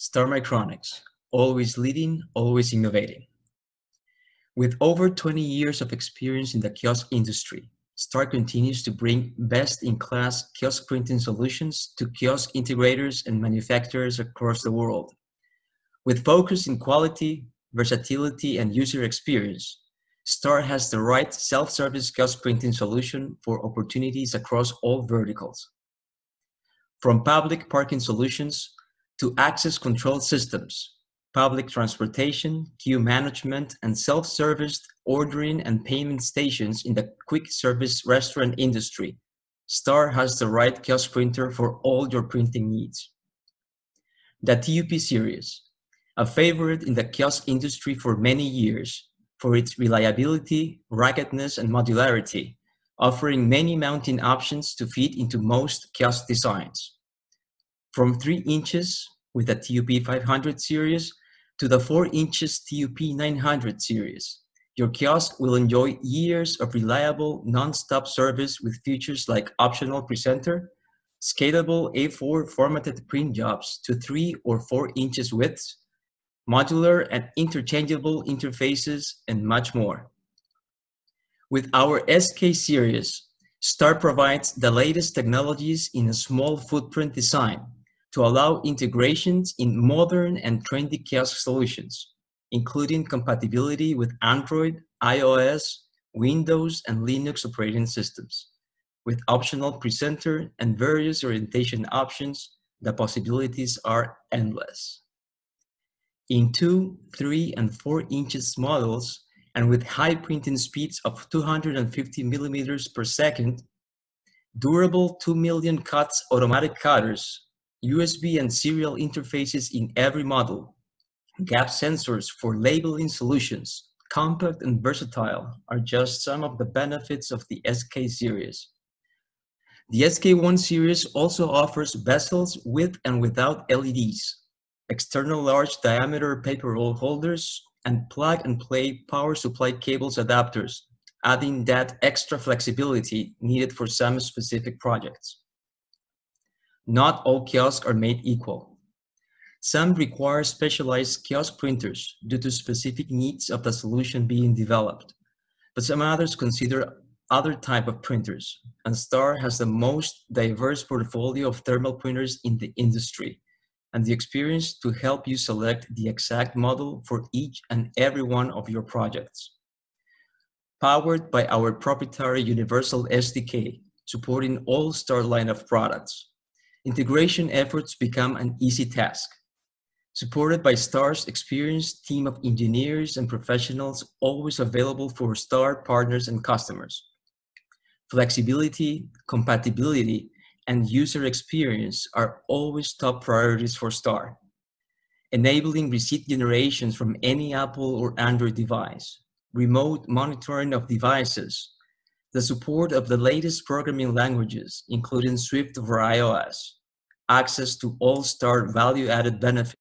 Star Micronics, always leading, always innovating. With over 20 years of experience in the kiosk industry, Star continues to bring best-in-class kiosk printing solutions to kiosk integrators and manufacturers across the world. With focus in quality, versatility, and user experience, Star has the right self-service kiosk printing solution for opportunities across all verticals. From public parking solutions to access control systems, public transportation, queue management, and self-service ordering and payment stations in the quick service restaurant industry, Star has the right kiosk printer for all your printing needs. The TUP series, a favorite in the kiosk industry for many years for its reliability, ruggedness, and modularity, offering many mounting options to fit into most kiosk designs. From 3 inches with the TUP 500 series to the 4 inches TUP 900 series. Your kiosk will enjoy years of reliable, non-stop service with features like optional presenter, scalable A4 formatted print jobs to 3 or 4 inches widths, modular and interchangeable interfaces, and much more. With our SK series, STAR provides the latest technologies in a small footprint design to allow integrations in modern and trendy kiosk solutions, including compatibility with Android, iOS, Windows, and Linux operating systems. With optional presenter and various orientation options, the possibilities are endless. In 2, 3, and 4 inches models, and with high printing speeds of 250 millimeters per second, durable 2 million cuts automatic cutters USB and serial interfaces in every model, gap sensors for labeling solutions, compact and versatile are just some of the benefits of the SK series. The SK1 series also offers bezels with and without LEDs, external large diameter paper roll holders, and plug and play power supply cables adapters, adding that extra flexibility needed for some specific projects. Not all kiosks are made equal. Some require specialized kiosk printers due to specific needs of the solution being developed, but some others consider other type of printers, and STAR has the most diverse portfolio of thermal printers in the industry, and the experience to help you select the exact model for each and every one of your projects. Powered by our proprietary Universal SDK, supporting all STAR line of products, integration efforts become an easy task. Supported by STAR's experienced team of engineers and professionals always available for STAR partners and customers. Flexibility, compatibility, and user experience are always top priorities for STAR. Enabling receipt generations from any Apple or Android device, remote monitoring of devices, the support of the latest programming languages, including Swift for iOS, access to all-star value-added benefits,